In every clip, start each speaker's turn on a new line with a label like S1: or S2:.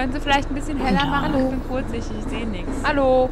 S1: Können Sie vielleicht ein bisschen heller
S2: Ja.
S1: machen? Ich bin kurzsichtig, ich sehe nichts.
S2: Hallo.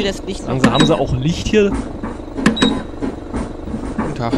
S3: will
S2: das
S4: nicht machen. Haben sie auch Licht hier?
S5: Guten Tag.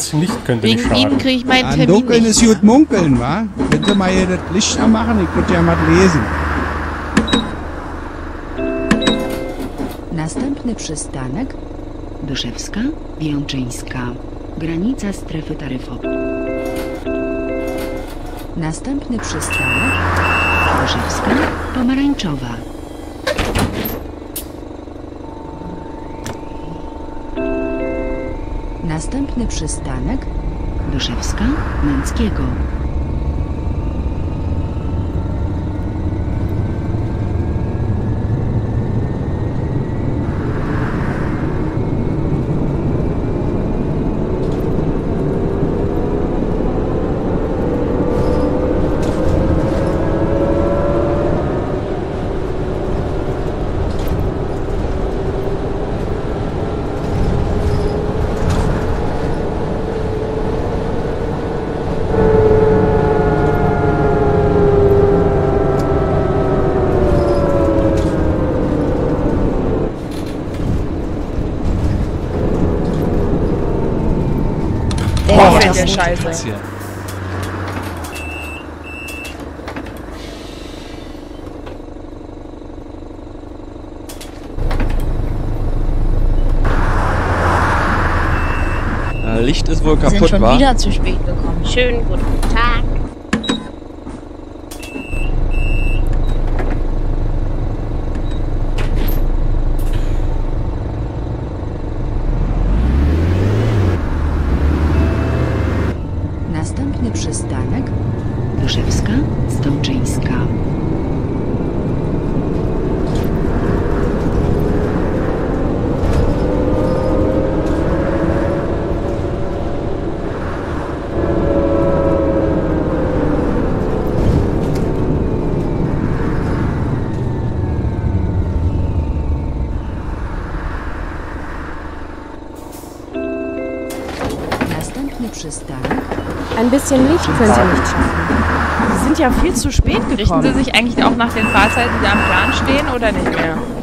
S6: Bisschen Licht könnte nicht
S2: Wegen Ihnen
S6: schaden.
S2: kriege ich meinen
S7: An
S2: Termin
S7: Dunkeln
S2: nicht.
S7: ist gut munkeln, wa? Sie mal hier das Licht anmachen, ich könnte ja mal lesen.
S8: Następny przystanek Dyszewska, Wiączyńska. Granica strefy taryfowej. Następny przystanek Dyszewska, Pomarańczowa. Następny przystanek Dyszewska, Męckiego.
S1: Der gefällt der Scheiße.
S4: Passieren.
S5: Äh, Licht ist wohl
S2: Wir sind
S5: kaputt,
S2: schon
S5: wa?
S2: wieder zu spät gekommen.
S3: Schönen guten Tag.
S9: Bisschen Licht können Sie nicht schaffen.
S2: Sie sind ja viel zu spät
S1: Richten Sie
S2: gekommen.
S1: sich eigentlich auch nach den Fahrzeiten, die da am Plan stehen oder nicht mehr?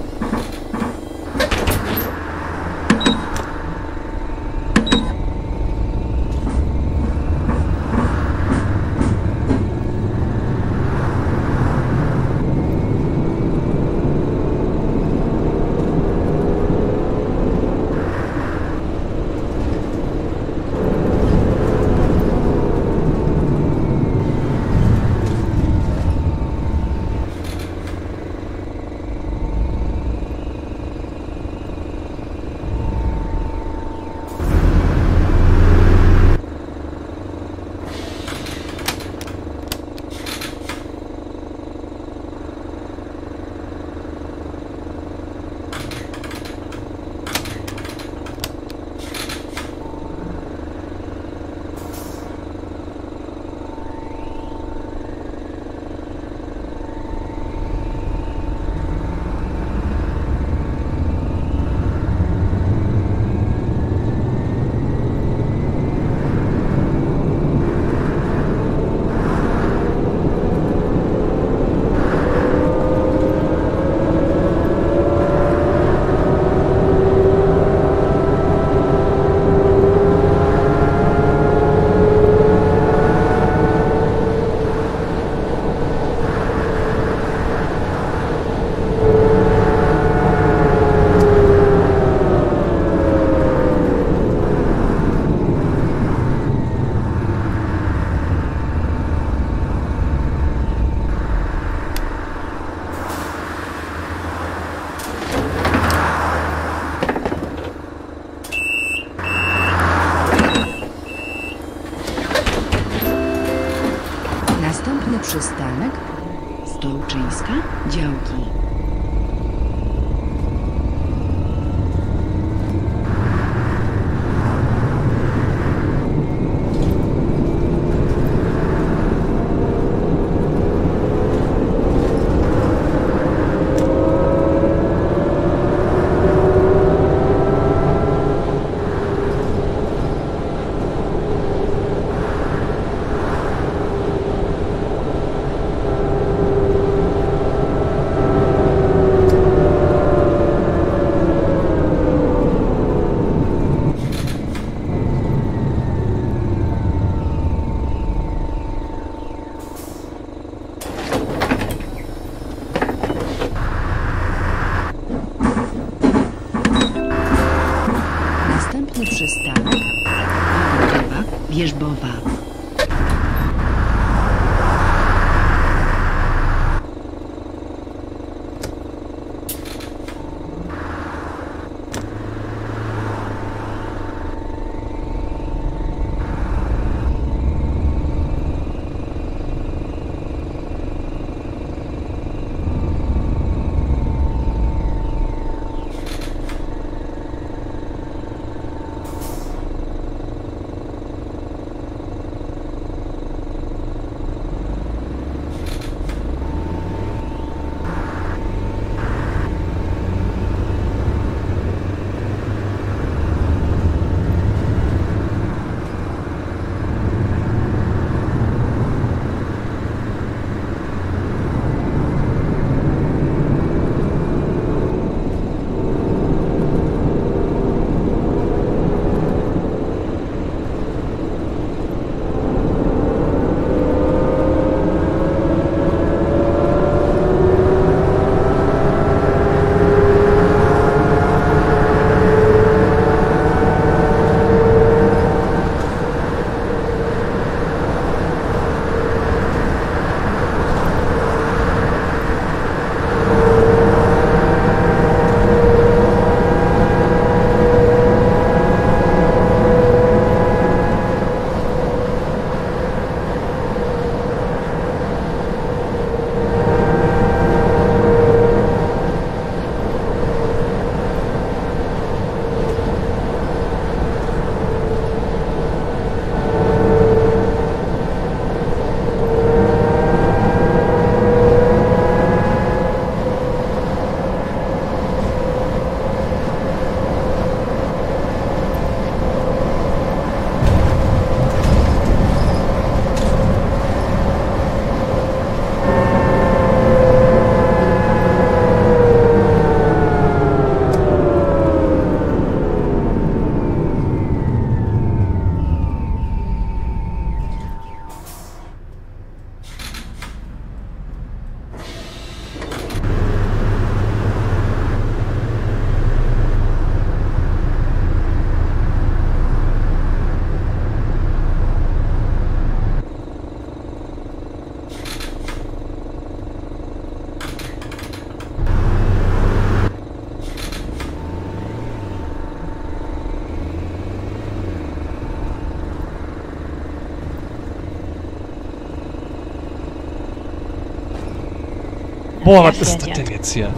S4: Boah, was ist das denn jetzt hier?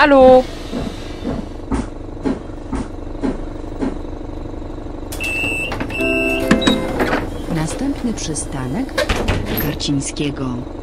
S1: Hallo.
S8: Następny przystanek Karcińskiego.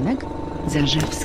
S8: Przystanek Zarzewska.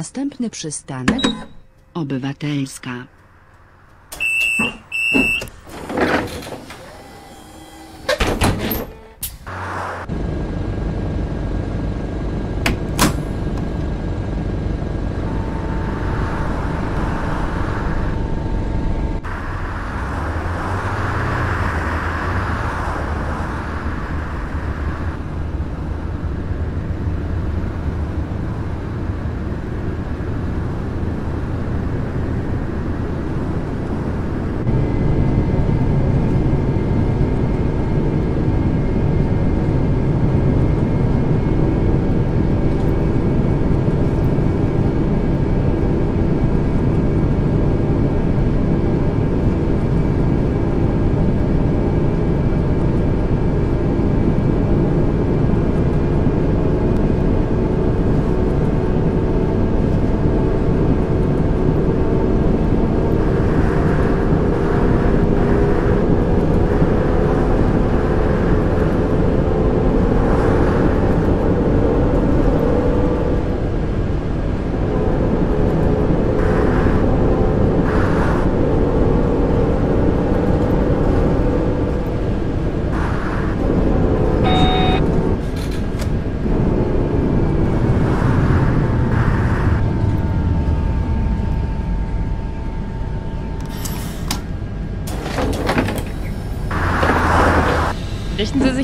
S8: Następny przystanek
S1: Obywatelska.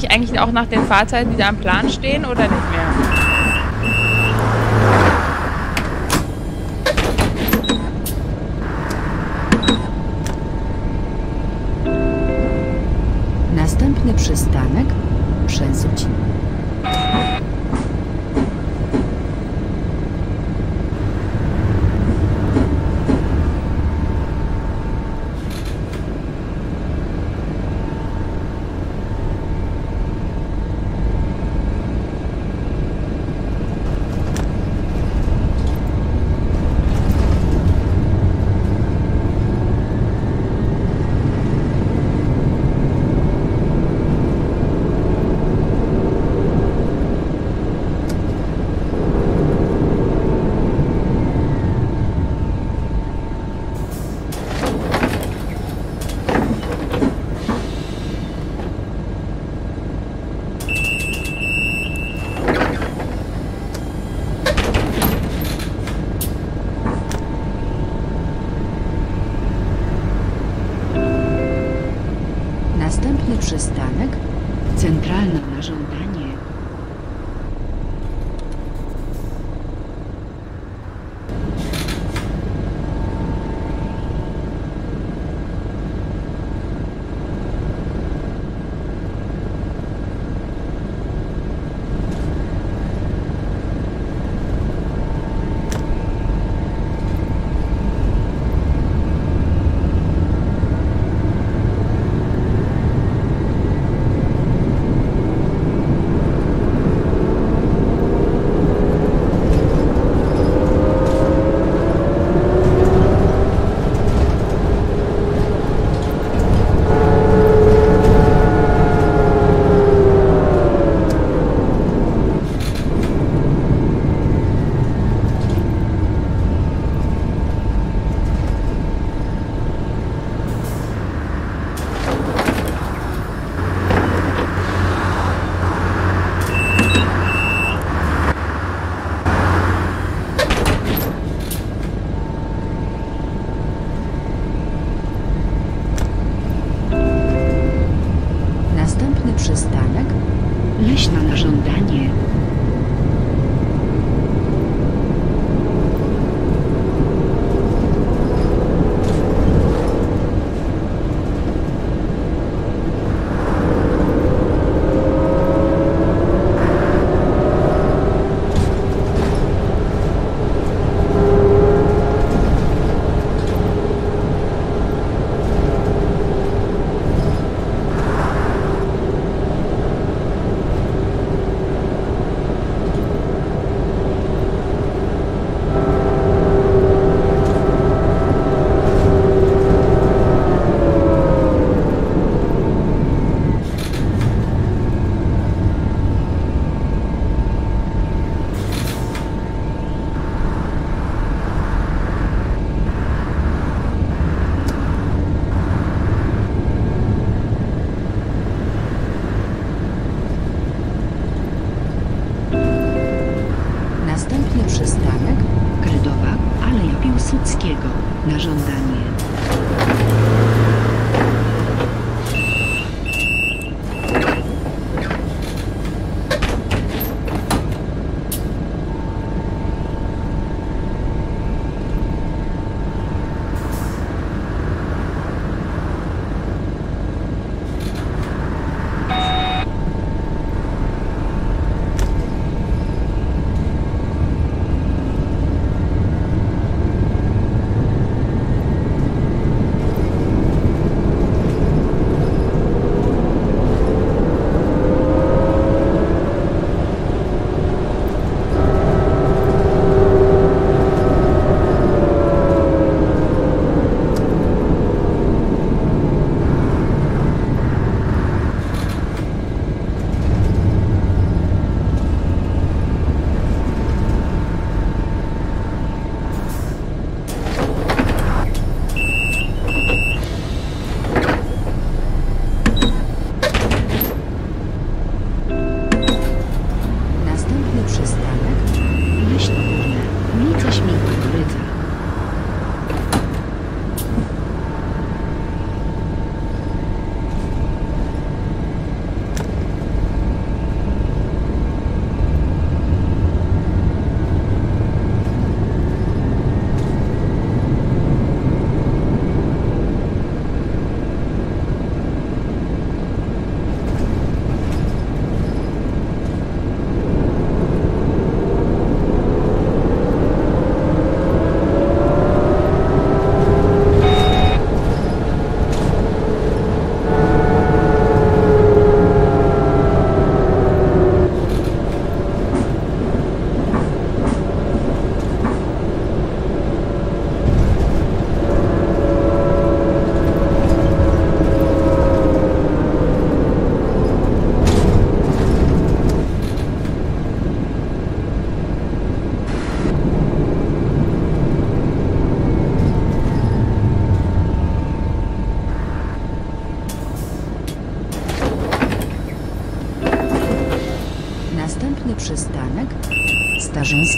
S8: Sich eigentlich auch nach den Fahrzeiten, die da am Plan stehen oder nicht mehr?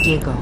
S8: Diego.